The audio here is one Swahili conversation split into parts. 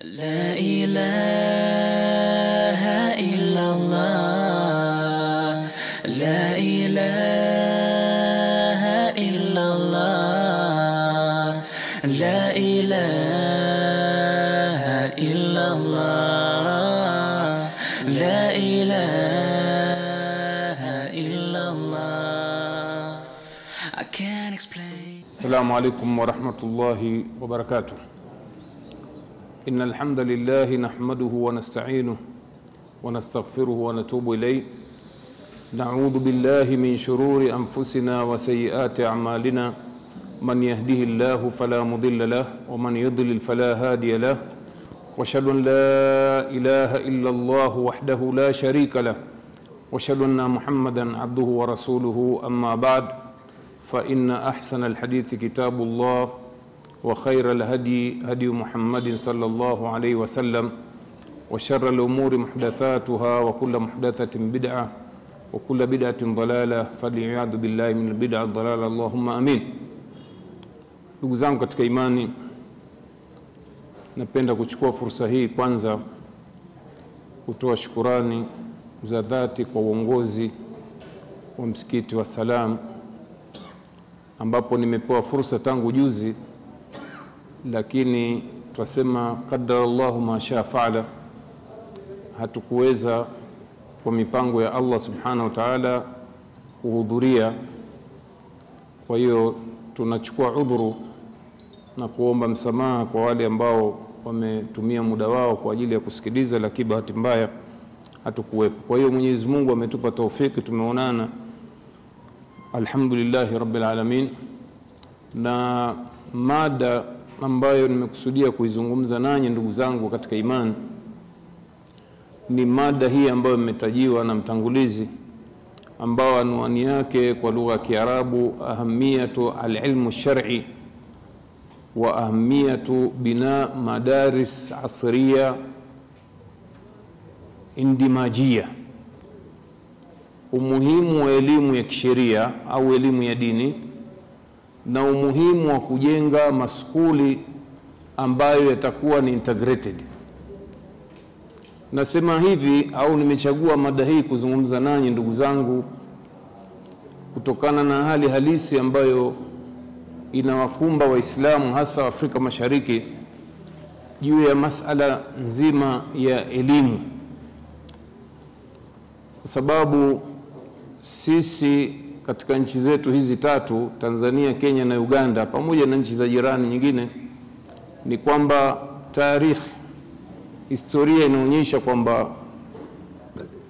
لا إله إلا الله. لا إله إلا الله. لا إله إلا الله. لا إله إلا الله. I can't explain. السلام عليكم ورحمة الله وبركاته. إن الحمد لله نحمده ونستعينه ونستغفره ونتوب إليه. نعوذ بالله من شرور أنفسنا وسيئات أعمالنا. من يهده الله فلا مضل له ومن يضلل فلا هادي له. وأشهد أن لا إله إلا الله وحده لا شريك له. وأشهد أن محمدا عبده ورسوله أما بعد. فإن أحسن الحديث كتاب الله. وخير الهدي هدي محمد صلى الله عليه وسلم وشر الأمور محدثاتها وكل محدثة بدعة وكل بدعة ضلالة فالعياذ بالله من البدع الضلالة اللهم أمين ndugu zangu katika imani napenda kuchukua fursa hii kwanza kutoa shukurani za dhati kwa uongozi wa msikiti wa Salam ambapo nimepewa fursa tangu juzi, lakini twasema qadara llahu mashaa faala, hatukuweza kwa mipango ya Allah subhanahu wa ta'ala kuhudhuria. Kwa hiyo tunachukua udhuru na kuomba msamaha kwa wale ambao wametumia muda wao kwa ajili ya kusikiliza, lakini bahati mbaya hatukuwepo. Kwa hiyo Mwenyezi Mungu ametupa taufiki, tumeonana alhamdulillahi rabbil alamin, na mada ambayo nimekusudia kuizungumza nanyi ndugu zangu katika imani. Ni mada hii ambayo imetajiwa na mtangulizi ambao anwani yake kwa lugha ya Kiarabu ahamiyatu alilmu shar'i wa ahamiyatu bina madaris asriya indimajia, umuhimu wa elimu ya kisheria au elimu ya dini na umuhimu wa kujenga maskuli ambayo yatakuwa ni integrated. Nasema hivi au nimechagua mada hii kuzungumza nanyi ndugu zangu, kutokana na hali halisi ambayo inawakumba Waislamu hasa Afrika Mashariki juu ya masala nzima ya elimu, kwa sababu sisi katika nchi zetu hizi tatu Tanzania, Kenya na Uganda, pamoja na nchi za jirani nyingine, ni kwamba tarikhi, historia inaonyesha kwamba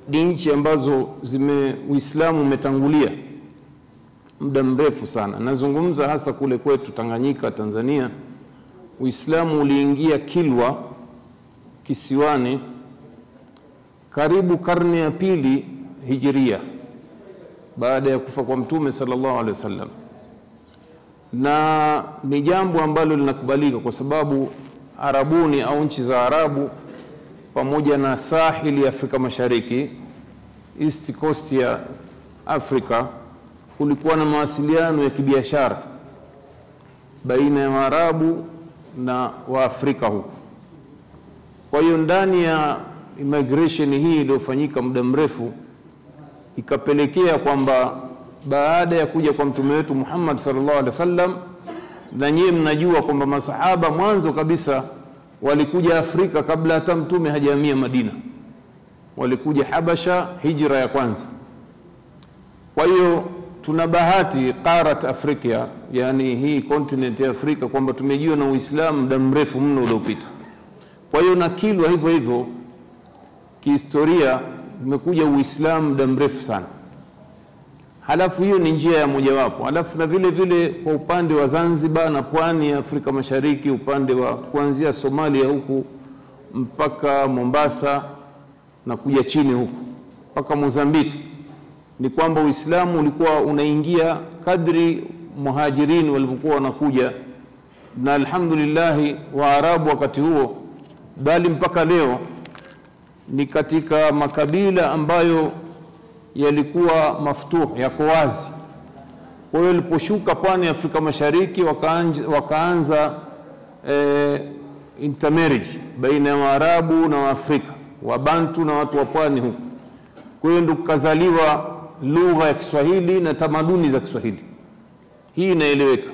ni nchi ambazo zime Uislamu umetangulia muda mrefu sana. Nazungumza hasa kule kwetu Tanganyika, Tanzania. Uislamu uliingia Kilwa kisiwani karibu karne ya pili hijiria baada ya kufa kwa Mtume sallallahu alaihi wasallam, na ni jambo ambalo linakubalika kwa sababu Arabuni au nchi za Arabu pamoja na sahili ya Afrika Mashariki, east coast ya Afrika, kulikuwa na mawasiliano ya kibiashara baina ya Waarabu na Waafrika huku. Kwa hiyo ndani ya immigration hii iliyofanyika muda mrefu ikapelekea kwamba baada ya kuja kwa mtume wetu Muhammad sallallahu alaihi wasallam, na nyie mnajua kwamba masahaba mwanzo kabisa walikuja Afrika kabla hata mtume hajahamia Madina, walikuja Habasha, hijra ya kwanza. Kwa hiyo tuna bahati qarat Afrika, yani hii continent ya Afrika, kwamba tumejua na Uislamu muda mrefu mno uliopita. Kwa hiyo na Kilwa hivyo hivyo kihistoria umekuja Uislamu muda mrefu sana. Halafu hiyo ni njia ya mojawapo. Halafu na vile vile kwa upande wa Zanzibar na pwani ya Afrika Mashariki, upande wa kuanzia Somalia huku mpaka Mombasa na kuja chini huku mpaka Mozambiki, ni kwamba Uislamu ulikuwa unaingia kadri muhajirin walivyokuwa wanakuja, na alhamdulillahi Waarabu wakati huo, bali mpaka leo ni katika makabila ambayo yalikuwa maftuh, yako wazi. Kwa hiyo iliposhuka pwani ya Afrika Mashariki wakaanza, wakaanza e, intermarriage baina ya Waarabu na Waafrika, Wabantu na watu wa pwani huku. Kwa hiyo ndo kukazaliwa lugha ya Kiswahili na tamaduni za Kiswahili. Hii inaeleweka,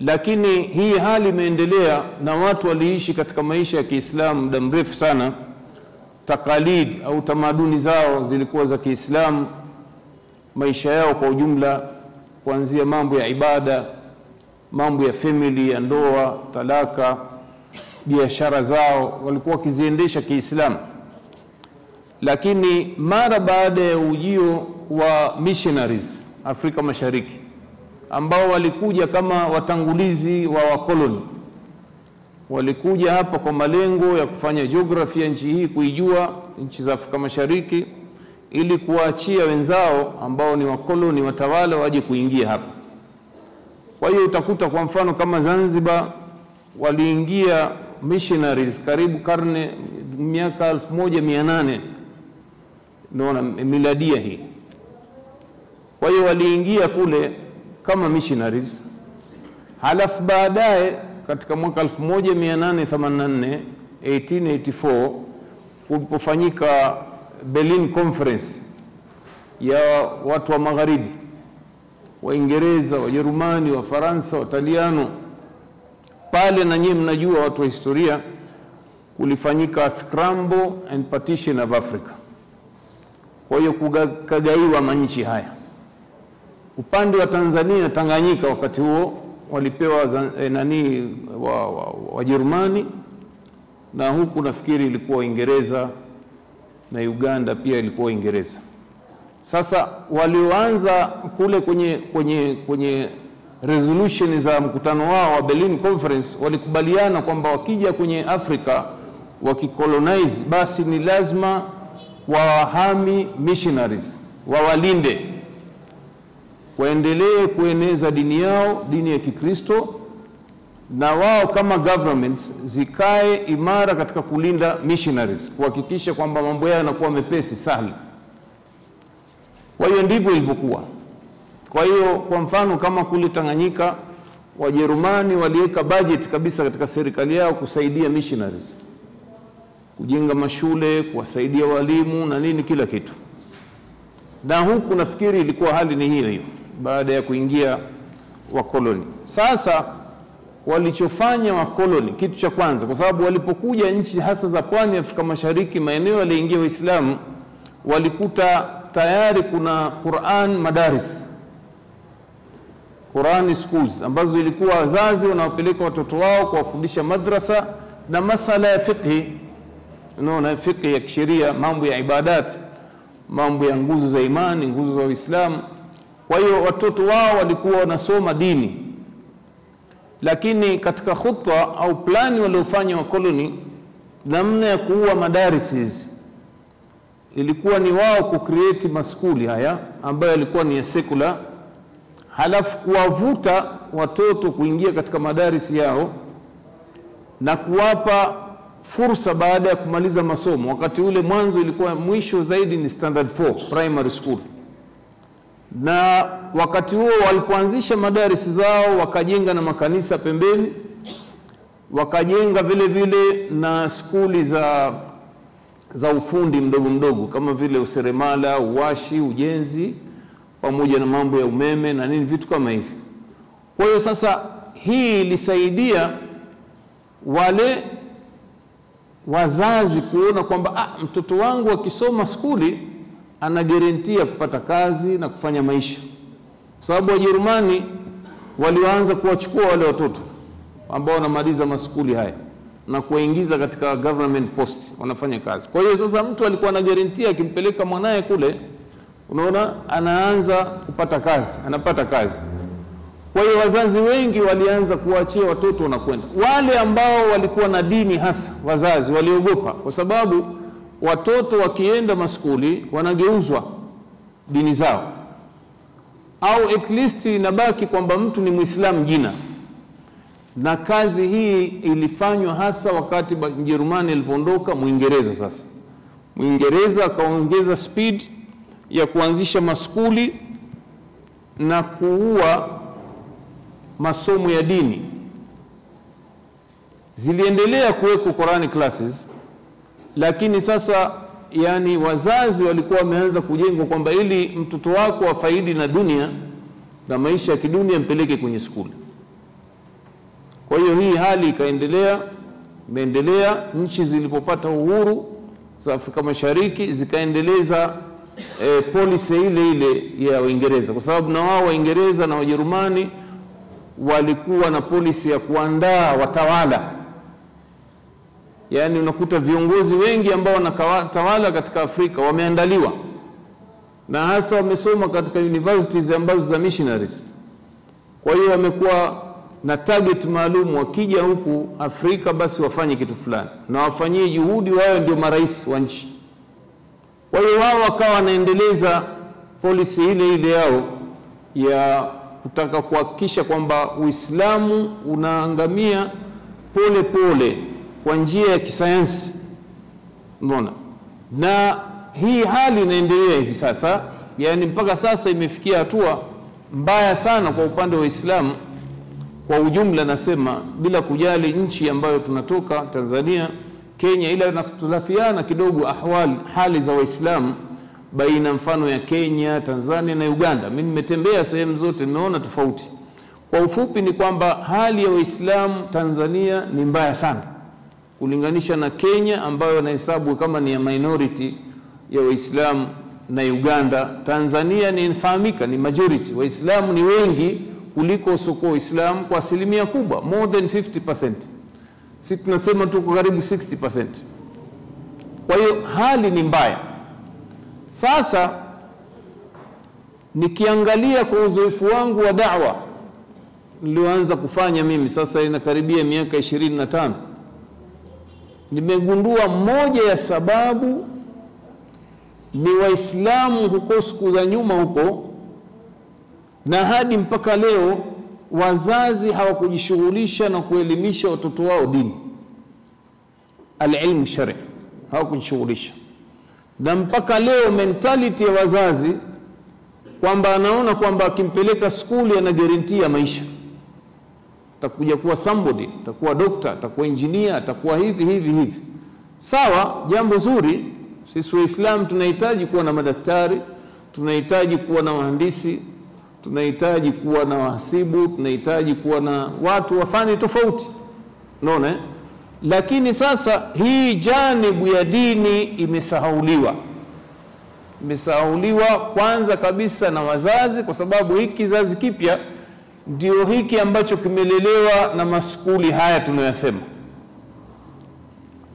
lakini hii hali imeendelea na watu waliishi katika maisha ya Kiislamu muda mrefu sana. Takalid au tamaduni zao zilikuwa za Kiislamu, maisha yao kwa ujumla, kuanzia mambo ya ibada, mambo ya family, ya ndoa, talaka, biashara zao walikuwa wakiziendesha Kiislamu. Lakini mara baada ya ujio wa missionaries Afrika Mashariki ambao walikuja kama watangulizi wa wakoloni, walikuja hapa kwa malengo ya kufanya jiografia ya nchi hii, kuijua nchi za Afrika Mashariki, ili kuwaachia wenzao ambao ni wakoloni watawala waje kuingia hapa. Kwa hiyo utakuta kwa mfano kama Zanzibar waliingia missionaries karibu karne miaka 1800 naona miladia hii. Kwa hiyo waliingia kule kama missionaries, halafu baadaye katika mwaka 1884 1884 kulipofanyika Berlin Conference ya watu wa magharibi, Waingereza, Wajerumani, Wafaransa, Wataliano, pale na nyinyi mnajua, watu wa historia, kulifanyika scramble and partition of Africa. Kwa hiyo kukagaiwa manchi haya. Upande wa Tanzania, Tanganyika wakati huo walipewa e, nani Wajerumani wa, wa na huku nafikiri ilikuwa Uingereza na Uganda pia ilikuwa Uingereza. Sasa walioanza kule kwenye, kwenye, kwenye resolution za mkutano wao wa Berlin Conference walikubaliana kwamba wakija kwenye Afrika wakicolonize, basi ni lazima wawahami missionaries wawalinde, waendelee kueneza dini yao, dini ya Kikristo, na wao kama governments zikae imara katika kulinda missionaries, kuhakikisha kwamba mambo yao yanakuwa mepesi sahli. Kwa hiyo ndivyo ilivyokuwa. Kwa hiyo kwa mfano kama kule Tanganyika, Wajerumani waliweka budget kabisa katika serikali yao kusaidia missionaries kujenga mashule, kuwasaidia walimu na nini, kila kitu. Na huku nafikiri ilikuwa hali ni hiyo hiyo baada ya kuingia wakoloni. Sasa walichofanya wakoloni, kitu cha kwanza, kwa sababu walipokuja nchi hasa za pwani Afrika Mashariki, maeneo yaliyoingia Waislamu, walikuta tayari kuna Quran madaris, Quran schools ambazo ilikuwa wazazi wanawapeleka watoto wao kuwafundisha madrasa na masala ya fiqhi unaona fiqhi ya kisheria, mambo ya ibadat, mambo ya nguzo za imani, nguzo za Uislamu. Kwa hiyo watoto wao walikuwa wanasoma dini, lakini katika khutwa au plani waliofanya wakoloni, namna ya kuua madarisis ilikuwa ni wao kucreate maskuli haya ambayo yalikuwa ni ya sekula, halafu kuwavuta watoto kuingia katika madarisi yao na kuwapa fursa baada ya kumaliza masomo. Wakati ule mwanzo ilikuwa mwisho zaidi ni standard 4 primary school, na wakati huo walipoanzisha madarisi zao wakajenga na makanisa pembeni, wakajenga vile vile na skuli za, za ufundi mdogo mdogo kama vile useremala, uwashi, ujenzi pamoja na mambo ya umeme na nini, vitu kama hivi. Kwa hiyo sasa hii ilisaidia wale wazazi kuona kwamba ah, mtoto wangu akisoma skuli ana ya kupata kazi na kufanya maisha, kwa sababu Wajerumani walioanza kuwachukua wale watoto ambao wanamaliza maskuli haya na kuwaingiza katika government post, wanafanya kazi. Kwa hiyo sasa mtu alikuwa na garantia akimpeleka mwanaye kule, unaona anaanza kupata kazi, anapata kazi. Kwa hiyo wazazi wengi walianza kuwaachia watoto wanakwenda. Wale ambao walikuwa na dini hasa, wazazi waliogopa, kwa sababu watoto wakienda maskuli wanageuzwa dini zao, au at least inabaki kwamba mtu ni Muislamu jina. Na kazi hii ilifanywa hasa wakati Mjerumani alivyoondoka Mwingereza. Sasa Mwingereza akaongeza speed ya kuanzisha maskuli na kuua masomo ya dini ziliendelea kuweko Qurani classes, lakini sasa yani wazazi walikuwa wameanza kujengwa kwamba ili mtoto wako afaidi na dunia na maisha ya kidunia mpeleke kwenye skuli. Kwa hiyo hii hali ikaendelea, imeendelea. Nchi zilipopata uhuru za Afrika Mashariki zikaendeleza e, polisi ile ile ya Uingereza, kwa sababu na wao Waingereza na Wajerumani walikuwa na polisi ya kuandaa watawala yaani unakuta viongozi wengi ambao wanatawala katika Afrika wameandaliwa na hasa wamesoma katika universities ambazo za missionaries. Kwa hiyo wamekuwa na target maalum, wakija huku Afrika basi wafanye kitu fulani na wafanyie juhudi, wao ndio marais wa nchi. Kwa hiyo wao wakawa wanaendeleza polisi ile ile yao ya kutaka kuhakikisha kwamba Uislamu unaangamia pole pole kwa njia ya kisayansi. mbona na hii hali inaendelea hivi sasa, yani mpaka sasa imefikia hatua mbaya sana kwa upande wa Uislamu kwa ujumla, nasema bila kujali nchi ambayo tunatoka Tanzania, Kenya, ila inatofautiana kidogo ahwali, hali za Waislamu baina mfano ya Kenya, Tanzania na Uganda. Mimi nimetembea sehemu zote, nimeona tofauti. Kwa ufupi ni kwamba hali ya Waislamu Tanzania ni mbaya sana kulinganisha na Kenya ambayo inahesabu kama ni ya minority ya Waislamu na Uganda. Tanzania ni inafahamika ni majority, Waislamu ni wengi kuliko wasiokuwa Waislamu kwa asilimia kubwa, more than 50%. Si tunasema tuko karibu 60%. Kwa hiyo hali ni mbaya. Sasa nikiangalia kwa uzoefu wangu wa da'wa nilioanza kufanya mimi, sasa inakaribia miaka 25 nimegundua moja ya sababu ni Waislamu huko siku za nyuma huko na hadi mpaka leo, wazazi hawakujishughulisha na kuelimisha watoto wao dini, alilmu shari, hawakujishughulisha. Na mpaka leo mentality ya wazazi kwamba anaona kwamba akimpeleka skuli ana guarantee ya maisha atakuja kuwa somebody, takuwa dokta, takuwa engineer, takuwa hivi hivi hivi. Sawa, jambo zuri. Sisi Waislamu tunahitaji kuwa na madaktari, tunahitaji kuwa na wahandisi, tunahitaji kuwa na wahasibu, tunahitaji kuwa na watu wa fani tofauti, unaona eh? Lakini sasa hii janibu ya dini imesahauliwa, imesahauliwa kwanza kabisa na wazazi, kwa sababu hiki kizazi kipya ndio hiki ambacho kimelelewa na maskuli haya tunayosema.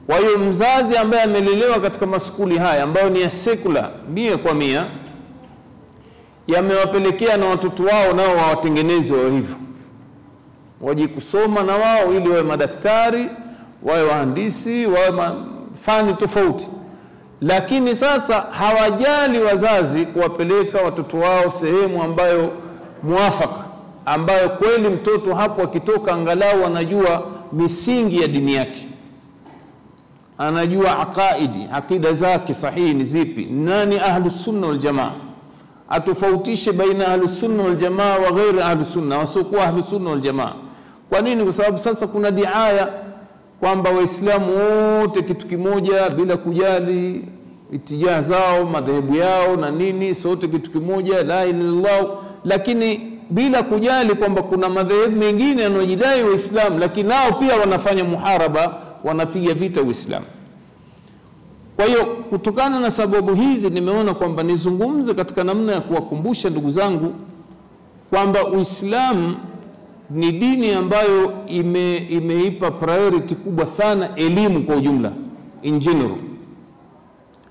Kwa hiyo mzazi ambaye amelelewa katika maskuli haya ambayo ni ya sekula mia kwa mia, yamewapelekea na watoto wao nao wawatengeneze wao hivyo, waje kusoma na wao ili wawe madaktari, wawe wahandisi, wawe fani tofauti. Lakini sasa hawajali wazazi kuwapeleka watoto wao sehemu ambayo muafaka ambayo kweli mtoto hapo akitoka angalau anajua misingi ya dini yake, anajua aqaidi, akida zake sahihi ni zipi, nani ahlusunna waljamaa, atofautishe baina ahlusunna waljamaa wa ghairi ahlusunna, wasiokuwa ahlusunna waljamaa. Kwa nini? Kwa sababu sasa kuna diaya kwamba Waislamu wote kitu kimoja, bila kujali itijaa zao, madhehebu yao na nini, sote kitu kimoja, la ilaha illallah, lakini bila kujali kwamba kuna madhehebu mengine yanayojidai Waislamu lakini nao pia wanafanya muharaba, wanapiga vita Uislamu. Kwa hiyo kutokana na sababu hizi, nimeona kwamba nizungumze katika namna ya kuwakumbusha ndugu zangu kwamba Uislamu ni dini ambayo ime, imeipa priority kubwa sana elimu kwa ujumla in general,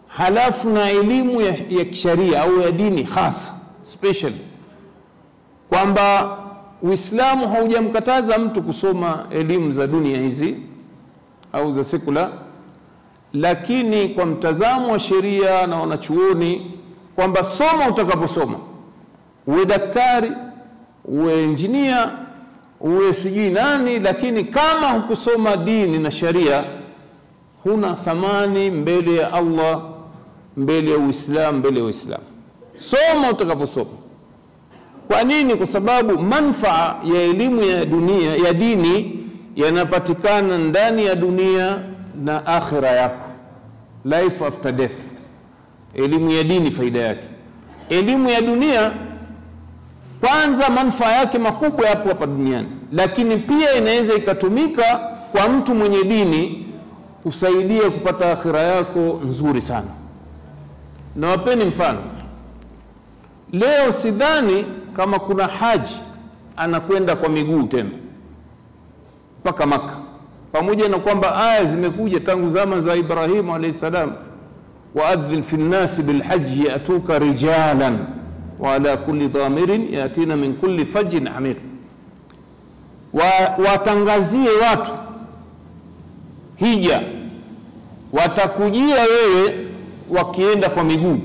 halafu na elimu ya, ya kisharia au ya dini hasa specially kwamba Uislamu haujamkataza mtu kusoma elimu za dunia hizi au za sekula, lakini kwa mtazamo wa sheria na wanachuoni kwamba soma utakaposoma, uwe daktari, uwe injinia, uwe sijui nani, lakini kama hukusoma dini na sharia, huna thamani mbele ya Allah, mbele ya Uislamu, mbele ya Uislamu. Soma utakaposoma. Kwa nini? Kwa sababu manfaa ya elimu ya dunia ya dini yanapatikana ndani ya dunia na akhira yako, life after death. Elimu ya dini faida yake, elimu ya dunia kwanza manfaa yake makubwa yapo hapa duniani, lakini pia inaweza ikatumika kwa mtu mwenye dini kusaidia kupata akhira yako nzuri sana. Nawapeni mfano leo, sidhani kama kuna haji anakwenda kwa miguu tena mpaka Maka, pamoja na kwamba aya zimekuja tangu zama za Ibrahimu alayhi salam, waadhin fi nnasi bilhaji yatuka rijalan wa ala kulli dhamirin yatina min kulli fajin amir, wa, watangazie watu hija, watakujia wewe wakienda kwa miguu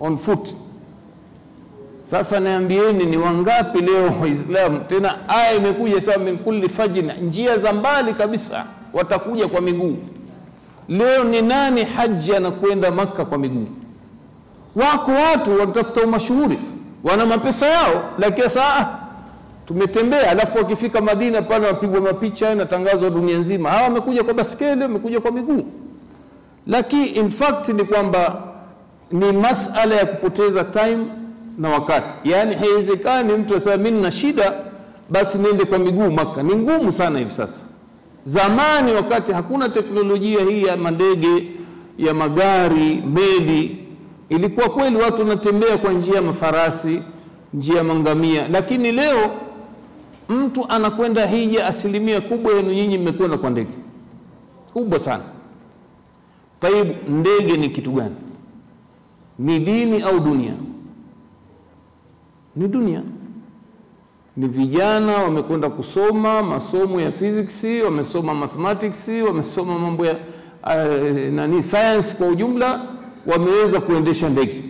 on foot. Sasa niambieni, ni wangapi leo Waislamu, tena aya imekuja sasa, min kulli fajin, njia za mbali kabisa, watakuja kwa miguu. Leo ni nani haji anakwenda Makka kwa miguu? Wako watu wanatafuta umashuhuri, wana mapesa yao, lakini saa tumetembea, alafu wakifika Madina pale wapigwa mapicha yanatangazwa dunia nzima, hawa wamekuja kwa baskeli, wamekuja kwa miguu. Lakini in fact ni kwamba ni masala ya kupoteza time na wakati, yaani haiwezekani mtu asema mimi nina shida basi niende kwa miguu Maka. Ni ngumu sana hivi sasa. Zamani wakati hakuna teknolojia hii ya mandege ya magari, meli, ilikuwa kweli watu wanatembea kwa njia ya mafarasi, njia ya mangamia, lakini leo mtu anakwenda hija, asilimia kubwa yenu nyinyi mmekwenda kwa ndege kubwa sana. Taibu, ndege ni kitu gani? Ni dini au dunia? Ni dunia. Ni vijana wamekwenda kusoma masomo ya physics, wamesoma mathematics, wamesoma mambo ya uh, nani science kwa ujumla, wameweza kuendesha ndege.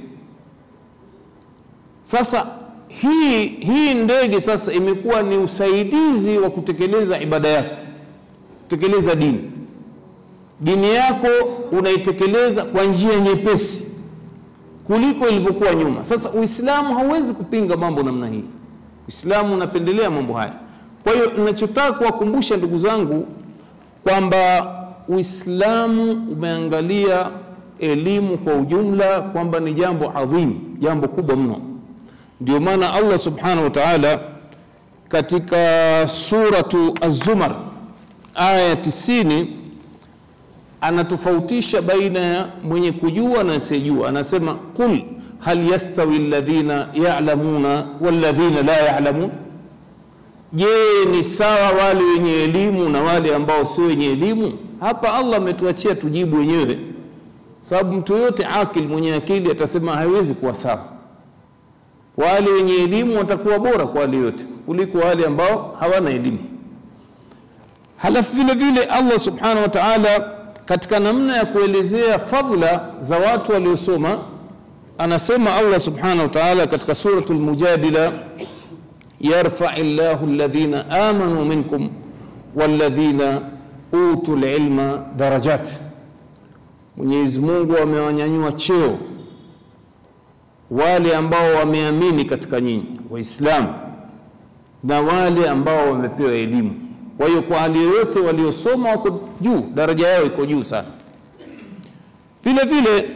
Sasa hii hii ndege sasa imekuwa ni usaidizi wa kutekeleza ibada yako, kutekeleza dini. Dini yako unaitekeleza kwa njia nyepesi kuliko ilivyokuwa nyuma. Sasa Uislamu hauwezi kupinga mambo namna hii. Uislamu unapendelea mambo haya. Kwa hiyo ninachotaka kuwakumbusha ndugu zangu kwamba Uislamu umeangalia elimu kwa ujumla kwamba ni jambo adhim, jambo kubwa mno. Ndio maana Allah subhanahu wa ta'ala katika suratu Az-Zumar aya ya 90 anatofautisha baina ya mwenye kujua na asiyejua, anasema kul hal yastawi alladhina ya'lamuna walladhina la ya'lamun, je, ni sawa wale wenye elimu na wale ambao sio wenye elimu? Hapa Allah ametuachia tujibu wenyewe, sababu mtu yoyote akil, mwenye akili atasema haiwezi kuwa sawa. Wale wenye elimu watakuwa bora kwa wale yote kuliko wale ambao hawana elimu. Halafu vile vile Allah subhanahu wa ta'ala katika namna ya kuelezea fadhila za watu waliosoma anasema Allah subhanahu wa ta'ala katika suratul Mujadila, yarfai llahu alladhina amanu minkum walladhina utul ilma darajat, Mwenyezi Mungu amewanyanyua cheo wale ambao wameamini katika nyinyi Waislamu na wale ambao wamepewa elimu. Kwa hiyo kwa hali yoyote waliosoma wako juu, daraja yao iko juu sana. Vile vile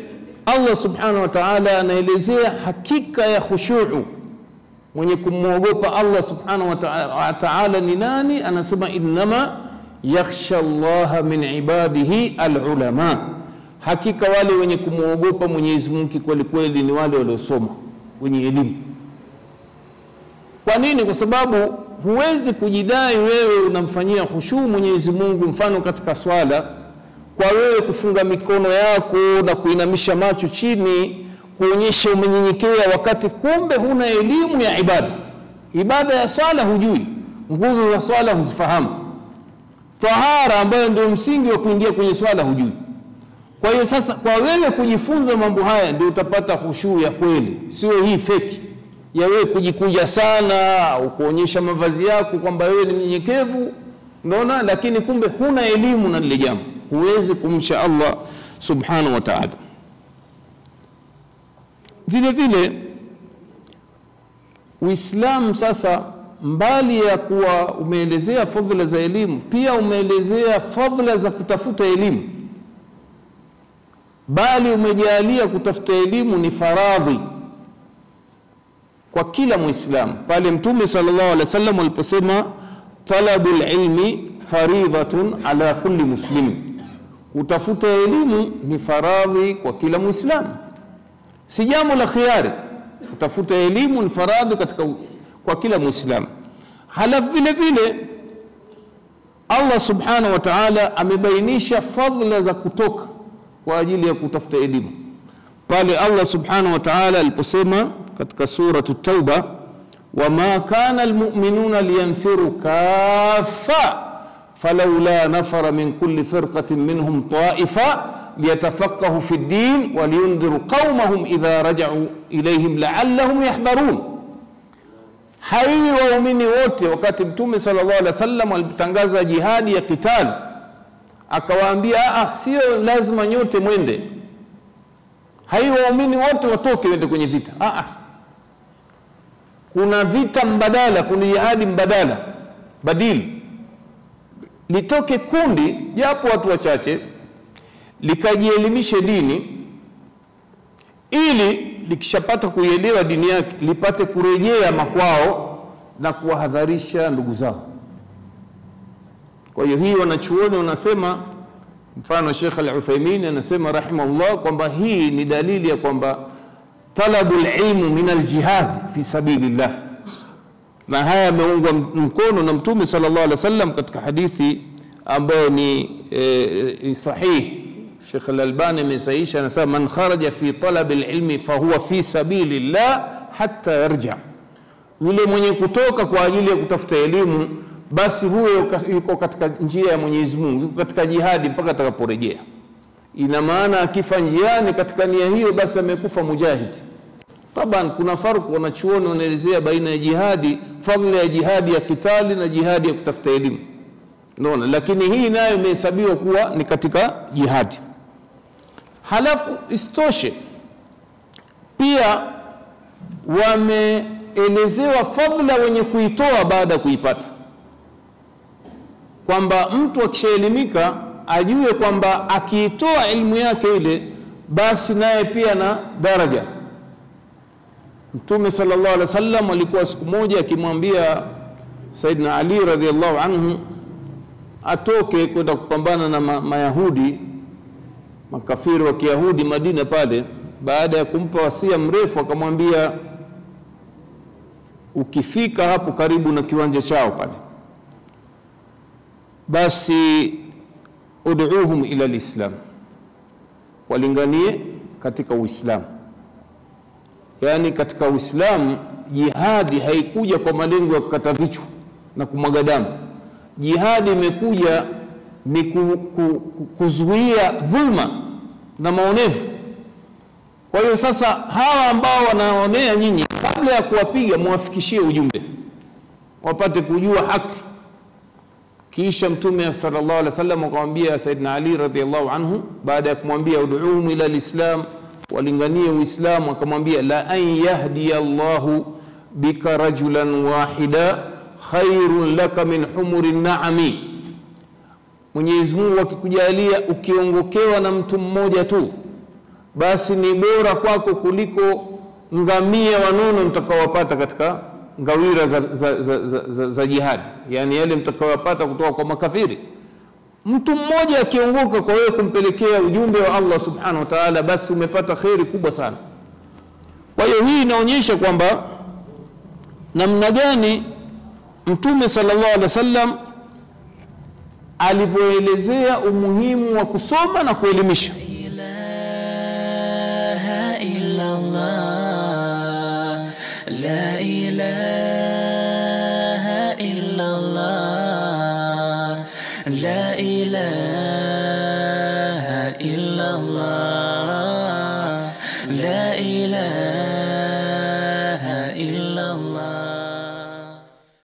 Allah subhanahu wa ta'ala anaelezea hakika ya khushuu, mwenye kumwogopa Allah subhanahu wa ta'ala ni nani? Anasema innama yakhsha Allaha min ibadihi alulama, hakika wale wenye kumwogopa Mwenyezi Mungu kweli kweli ni wale waliosoma, wenye elimu. Kwa nini? Kwa sababu huwezi kujidai wewe unamfanyia khushu Mwenyezi Mungu, mfano katika swala kwa wewe kufunga mikono yako na kuinamisha macho chini kuonyesha umenyenyekea, wakati kumbe huna elimu ya ibada. Ibada ya swala hujui, nguzo za swala huzifahamu, tahara ambayo ndio msingi wa kuingia kwenye swala hujui. Kwa hiyo sasa, kwa wewe kujifunza mambo haya ndio utapata khushu ya kweli, sio hii feki ya wewe kujikunja sana au kuonyesha mavazi yako kwamba wewe ni mnyenyekevu, unaona, lakini kumbe huna elimu na lile jambo. Huwezi kumcha Allah subhanahu wa ta'ala. Vile vile Uislamu sasa, mbali ya kuwa umeelezea fadhila za elimu, pia umeelezea fadhila za kutafuta elimu, bali umejalia kutafuta elimu ni faradhi kwa kila Muislamu, pale Mtume sallallahu alaihi wasallam aliposema talabul ilmi faridhatun ala kulli muslim, kutafuta elimu ni faradhi kwa kila Muislamu, si jambo la khiari. Kutafuta elimu ni faradhi katika kwa kila Muislamu. Halafu vile vile Allah subhanahu wa ta'ala amebainisha fadhila za kutoka kwa ajili ya kutafuta elimu pale Allah subhanahu wa ta'ala aliposema katika suratu Tauba, wama kana almu'minuna liyanfiru kaffa falaula nafara min kulli firqatin minhum ta'ifa liyatafaqahu fi ddin waliyundhiru qaumahum idha raja'u ilayhim la'allahum yahdharun. Haiwi waumini wote. Wakati Mtume sallallahu alaihi wasallam alitangaza jihadi ya kitali, akawaambia ah, sio lazima nyote mwende haiwi waumini wote watoke wende kwenye vita. Aa, kuna vita mbadala, kuna jihadi mbadala badili, litoke kundi japo watu wachache likajielimishe dini, ili likishapata kuielewa dini yake lipate kurejea makwao na kuwahadharisha ndugu zao. Kwa hiyo hii wanachuoni wanasema mfano Sheikh Al-Uthaymeen anasema rahimahullah kwamba hii ni dalili ya kwamba talabul lilmu min aljihad fi sabilillah, na haya yameungwa mkono na Mtume sallallahu alaihi wasallam katika hadithi ambayo ni e, sahih. Sheikh Al-Albani amesahihisha, anasema man kharaja fi talabi lilmi fahuwa fi sabilillah hatta yarja, yule mwenye kutoka kwa ajili ya kutafuta elimu basi huyo yuko katika njia ya Mwenyezi Mungu, yuko katika jihadi mpaka atakaporejea. Ina maana akifa njiani katika nia hiyo, basi amekufa mujahid. Taban, kuna farku wanachuoni wanaelezea baina ya jihadi, fadhila ya jihadi ya kitali na jihadi ya kutafuta elimu, unaona. Lakini hii nayo imehesabiwa kuwa ni katika jihadi. Halafu istoshe pia wameelezewa fadhila wenye kuitoa baada ya kuipata kwamba mtu akishaelimika ajue kwamba akiitoa elimu yake ile basi naye pia na daraja. Mtume sallallahu alaihi wasallam alikuwa siku moja akimwambia Saidna Ali radhiallahu anhu atoke kwenda kupambana na ma Mayahudi makafiri wa Kiyahudi Madina pale. Baada ya kumpa wasia mrefu, akamwambia ukifika hapo karibu na kiwanja chao pale basi ud'uhum ila lislam, walinganie katika Uislamu. Yaani katika Uislamu jihadi haikuja kwa malengo ya kukata vichwa na kumwaga damu. Jihadi imekuja ni ku, ku, ku, kuzuia dhulma na maonevu. Kwa hiyo sasa, hawa ambao wanaonea nyinyi, kabla ya kuwapiga mwafikishie ujumbe, wapate kujua haki kisha Mtume sallallahu alaihi wasallam akamwambia saidna Ali radhiallahu anhu, baada ya kumwambia ud'uhum ila lislam, walinganie Uislamu, akamwambia la an yahdiya Allahu bika rajulan wahida khairun laka min humuri naami, Mwenyezi Mungu akikujalia ukiongokewa na mtu mmoja tu, basi ni bora kwako kuliko ngamia wanono mtakaowapata katika ngawira za, za, za, za, za, za jihadi, yani yale mtakayopata kutoka kwa makafiri. Mtu mmoja akiongoka kwa wewe kumpelekea ujumbe wa Allah subhanahu wa ta'ala, basi umepata kheri kubwa sana. Kwa hiyo hii inaonyesha kwamba namna gani Mtume sallallahu alaihi wasallam alivyoelezea umuhimu wa kusoma na kuelimisha. ilaha illallah